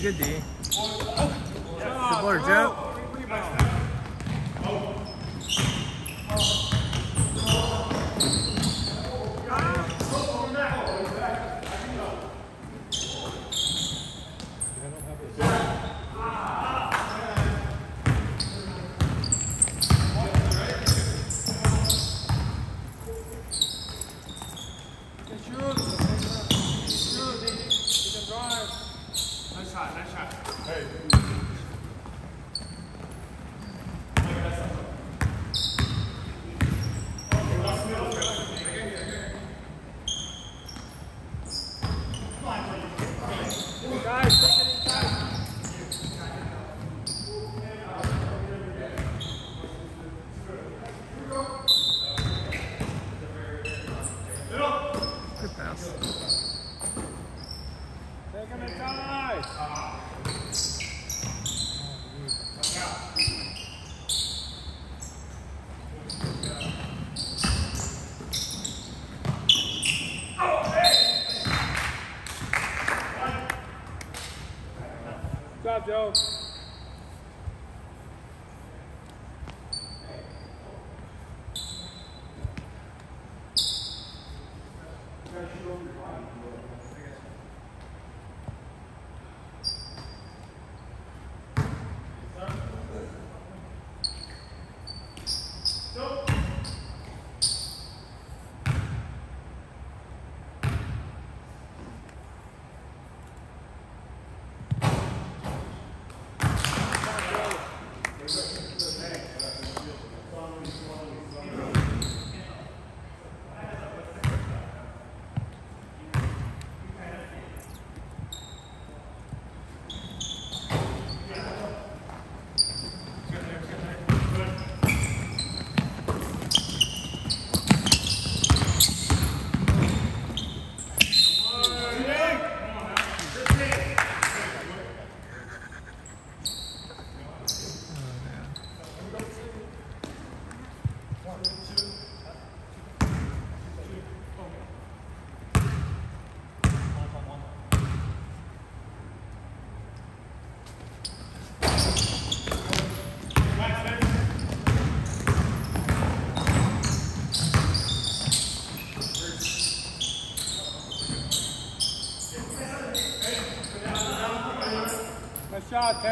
good D. Good Joe. Joe. Shot,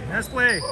play. Nice play.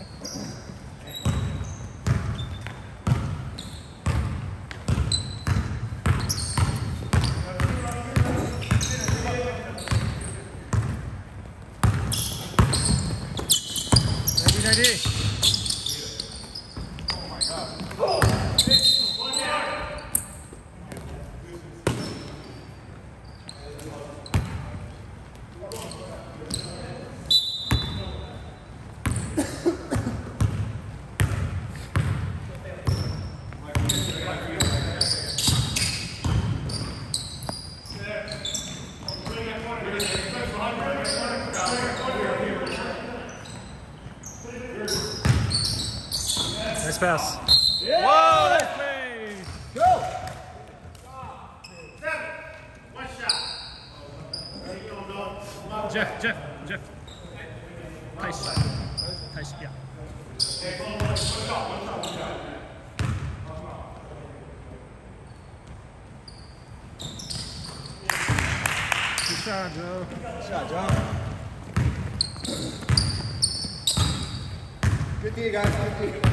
Kriti guy Kriti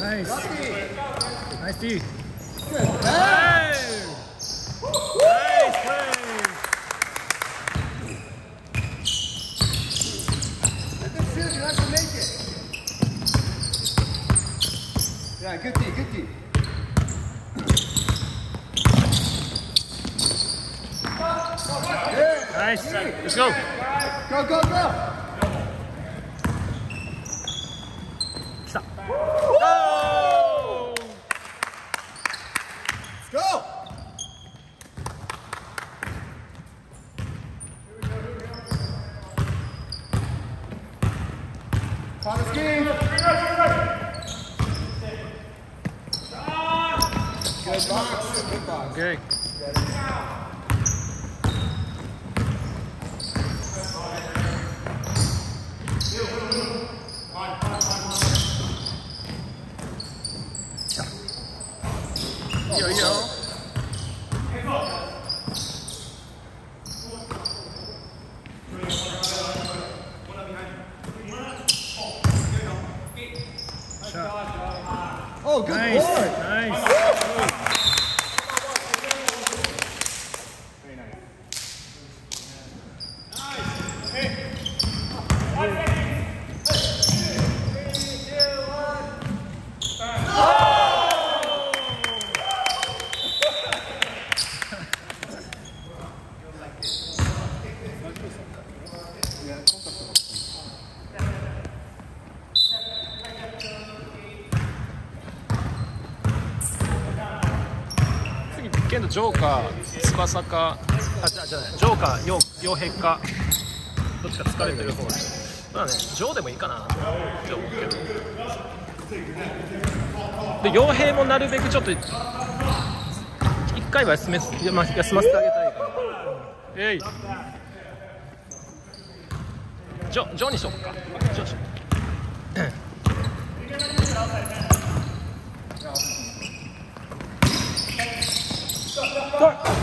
Nice. Nice. Good. Nice. Let's go. Go, go, go. 有油ジョーカー翼かあじゃあじゃあジョーカーよ傭兵か。どっちか疲れてる方まあねジョーでもいいかなって思うけど。で傭兵もなるべくちょっと一回は休め休ませてあげたいから。えい。ジョジョーにしよっ Start.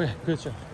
Okay, good job.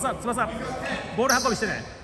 翼翼。ボール運びしてね。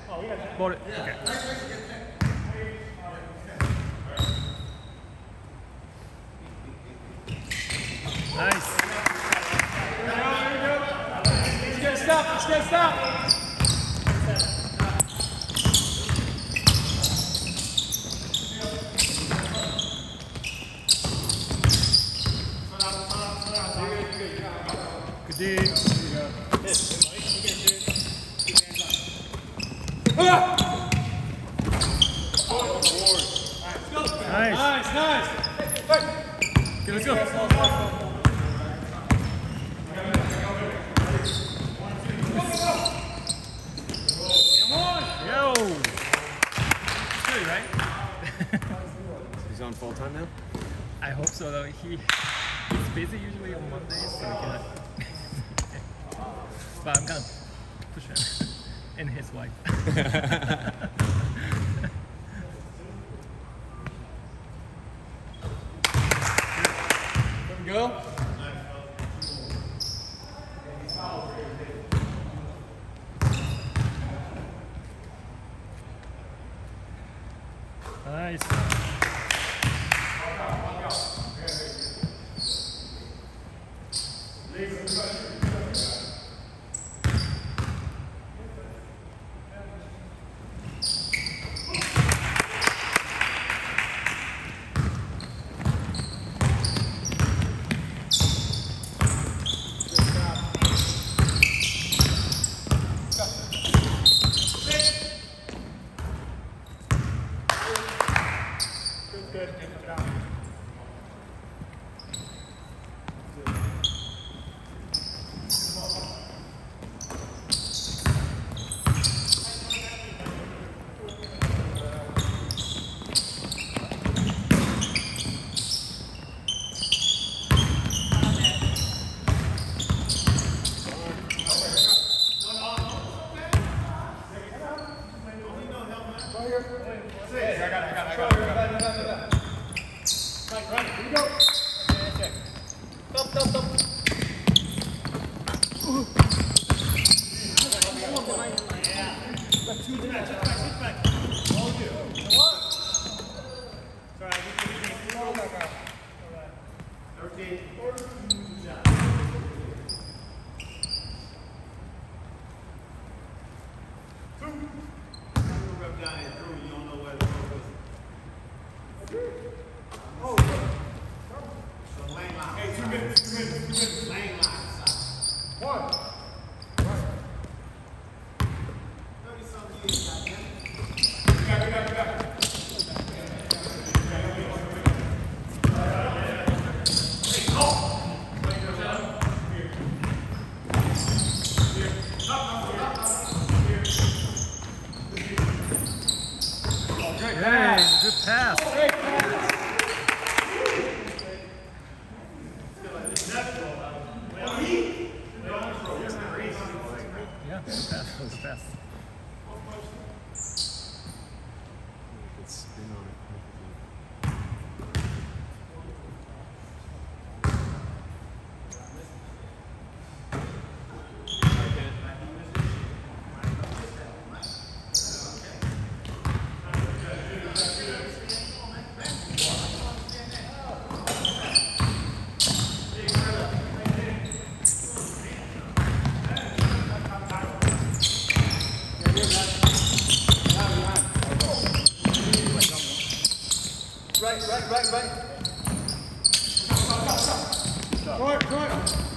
Court,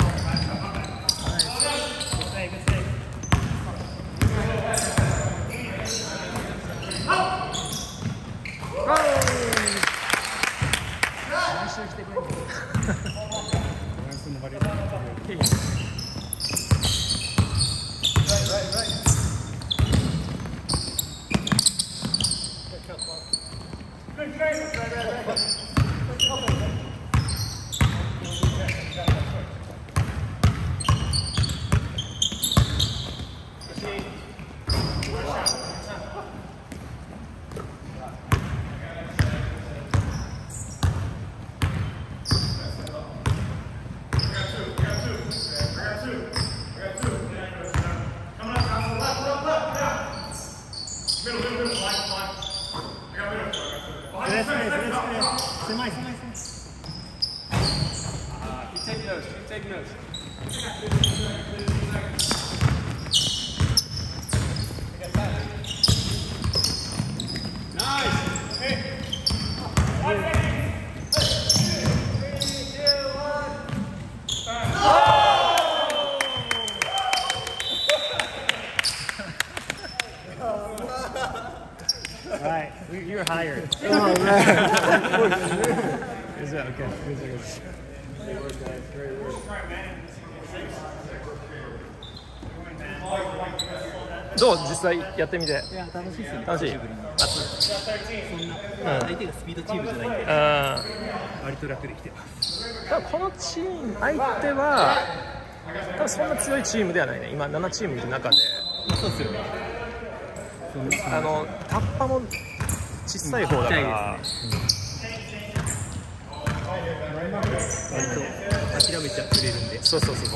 Is that okay? Great work, guys. Great work. どう実際やってみていや楽しいですね楽しい久しぶりに熱そんな、相手がスピードチームじゃないんであ割と楽できてますー多分このチーム相手は多分そんな強いチームではないね今7チームいる中でそうですよねあのタッパも小さい方だから、割と諦めちゃくれるんで。そうそうそう。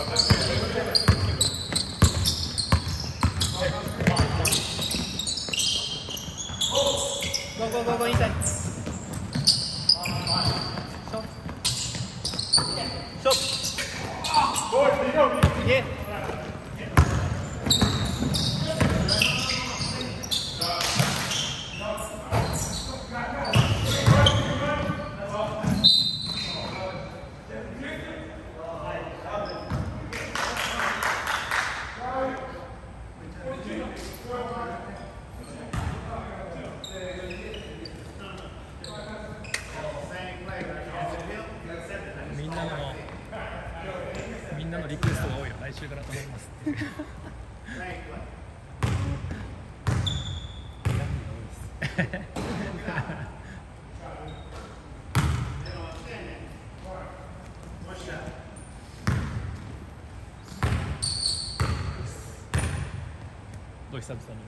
ゴーゴーゴーゴーインサイドショップ。いけみんなのみんなのリクエストが多いよ来週から頼みますどう久々に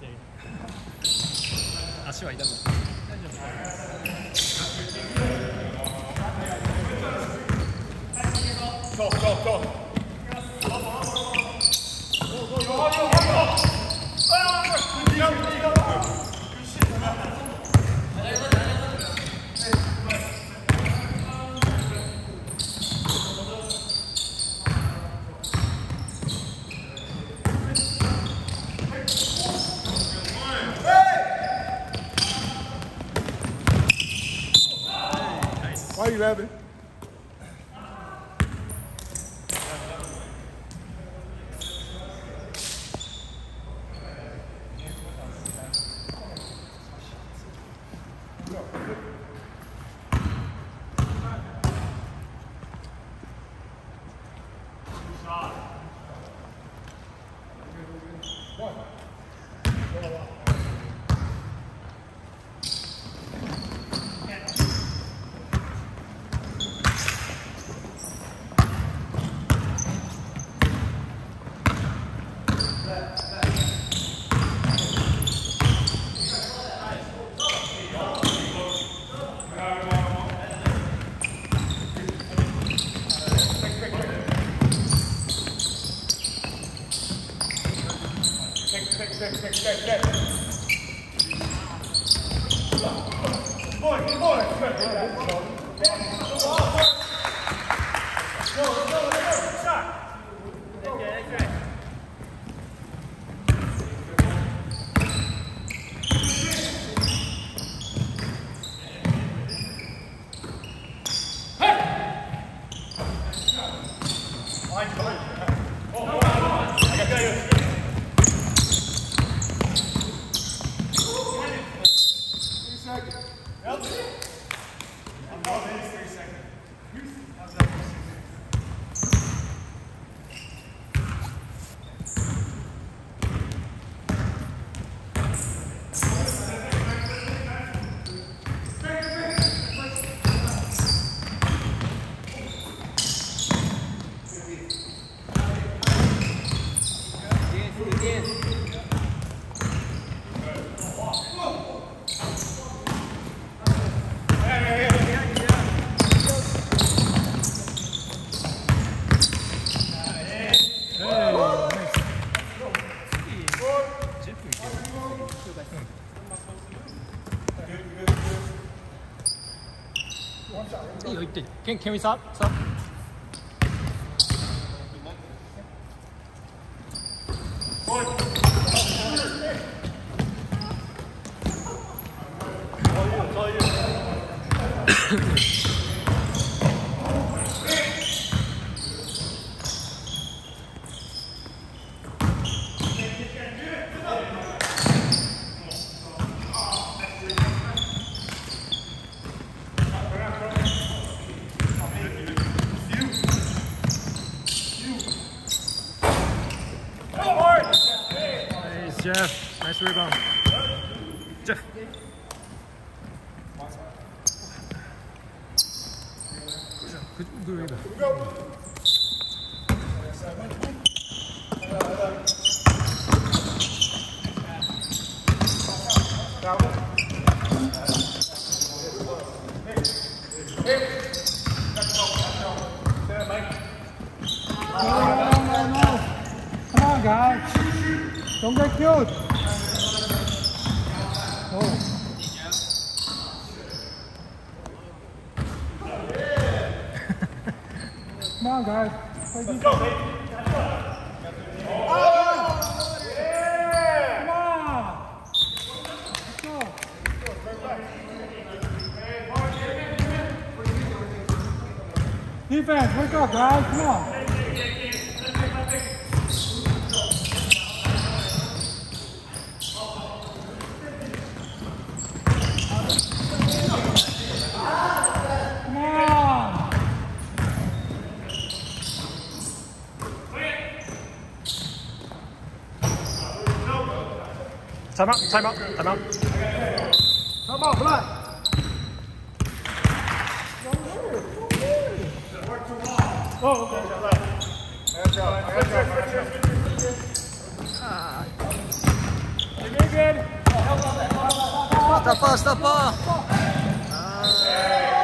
試合。足は痛くない大丈夫 Why are Can, can we stop? Stop? Rebound. Jeff. Good, good rebound. Come on, guys. Don't get killed. Oh. Come on, guys. Play defense. Come on. Let's go. Defense, wake up, guys. Come on. Come on. Time out, time out, time out. Come on, blood. Oh, okay.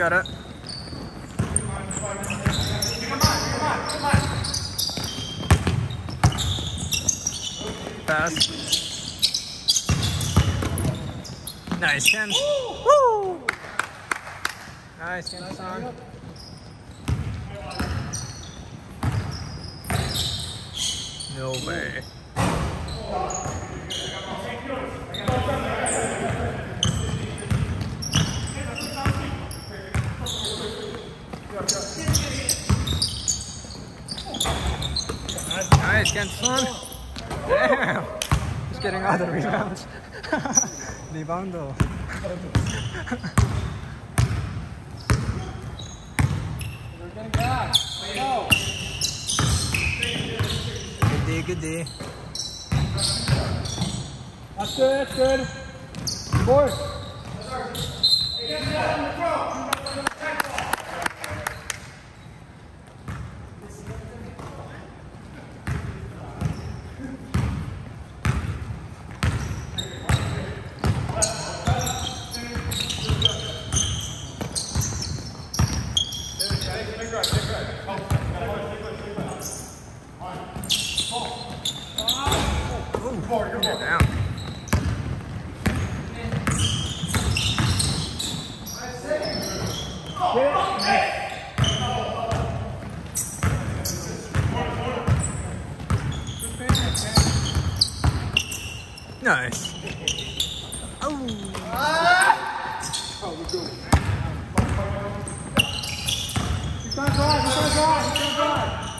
got it. Pass. Nice, Ken. Woo! Nice, Ken son. No way. Nice, Ken. Damn. He's getting all the rebounds. Rebound. Good day, good day. That's good, that's good. Boys. Ooh, get down. Nice. Oh. He's gonna drive, he's gonna drive, he's gonna drive.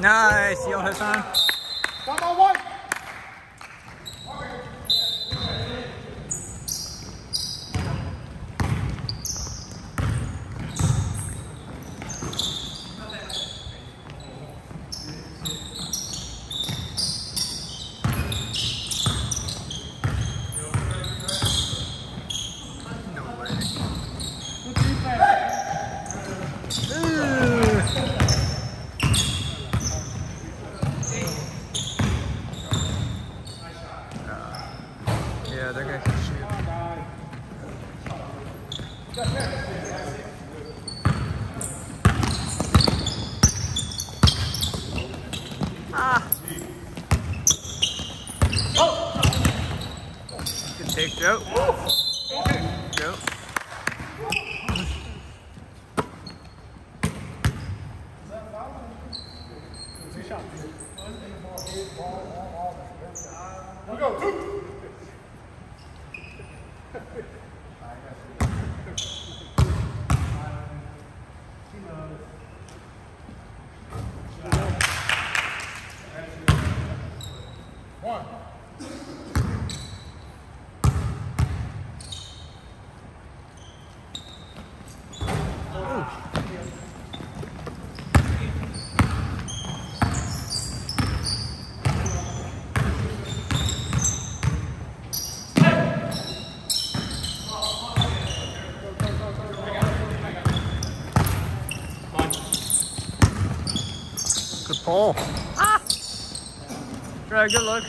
Nice, Yo Hassan. Come on, one. Pull. Ah! Try good look.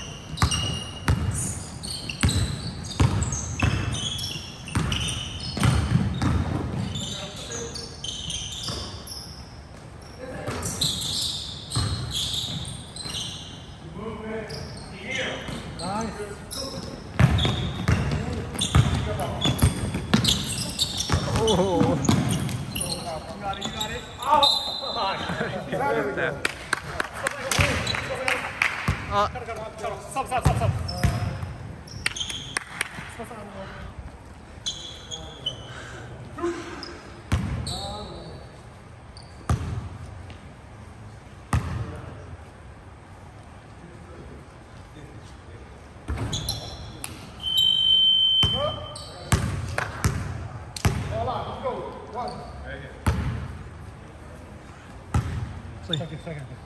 い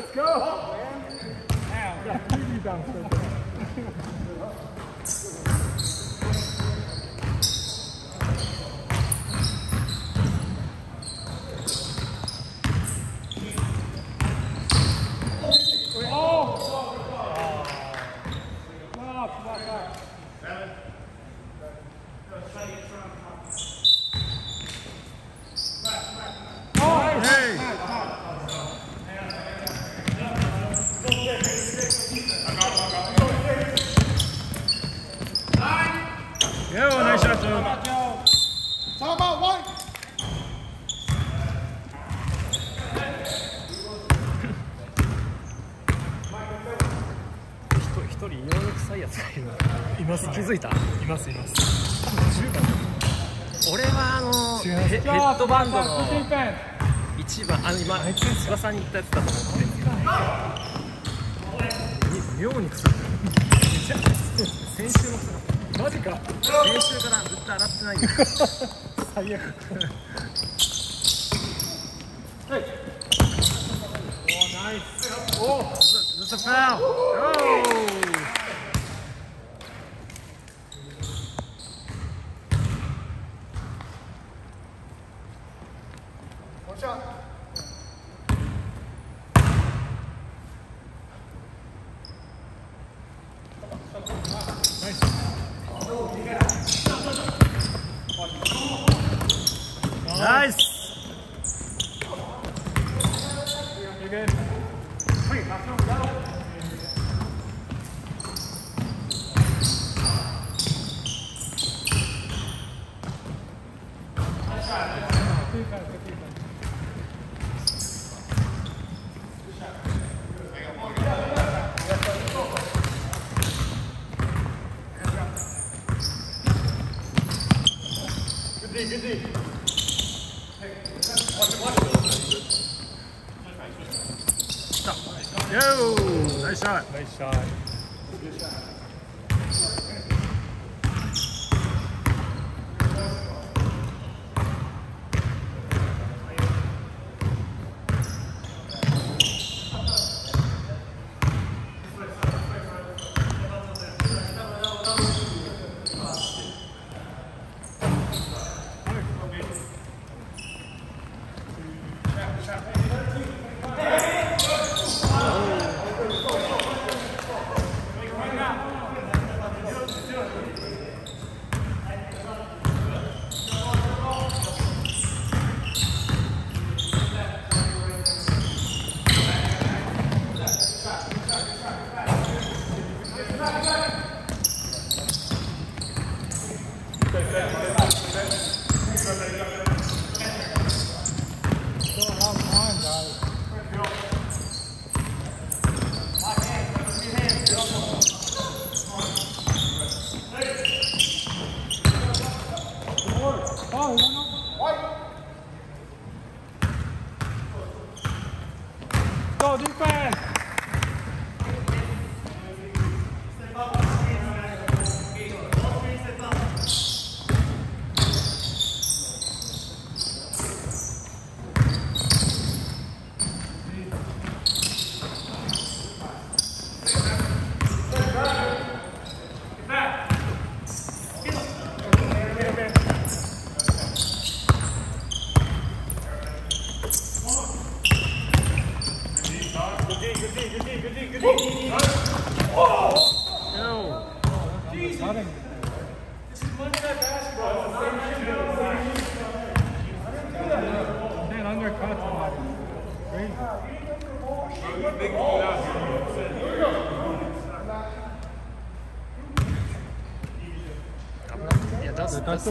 Let's go! Now, we got three rebounds right バンドの番あの今翼に言ったやつだと思って。み妙に臭い先週も臭マジか。先週からずっと洗ってないよ最悪 That's a foul! Oh! Nice shot.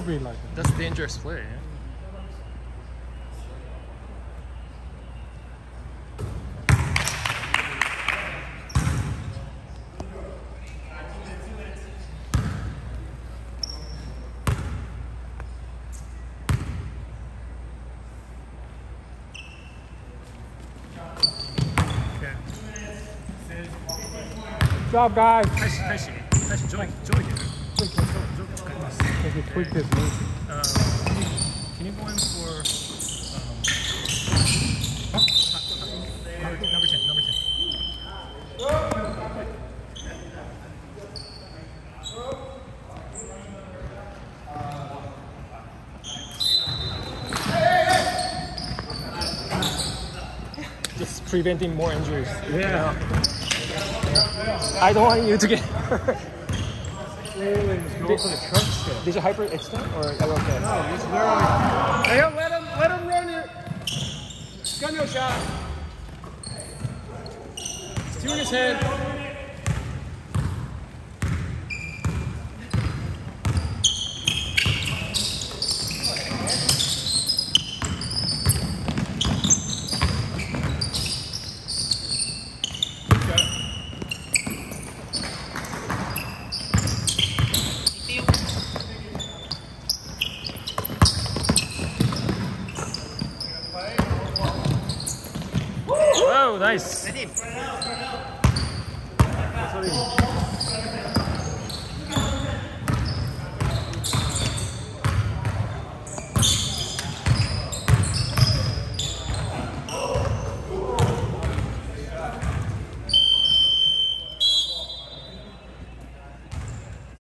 be like that. That's dangerous play. Yeah? Good job, guys. Nice, nice, nice. Join, join. If you tweak this move. Um, can you go in for um, number, number 10, number 10. Just preventing more injuries. Yeah. I don't want you to get hurt. Go for the trunk still. Did you hyperextend or are you okay? Hey, yo, let him, let him run it. Gun no shot. Two in his head.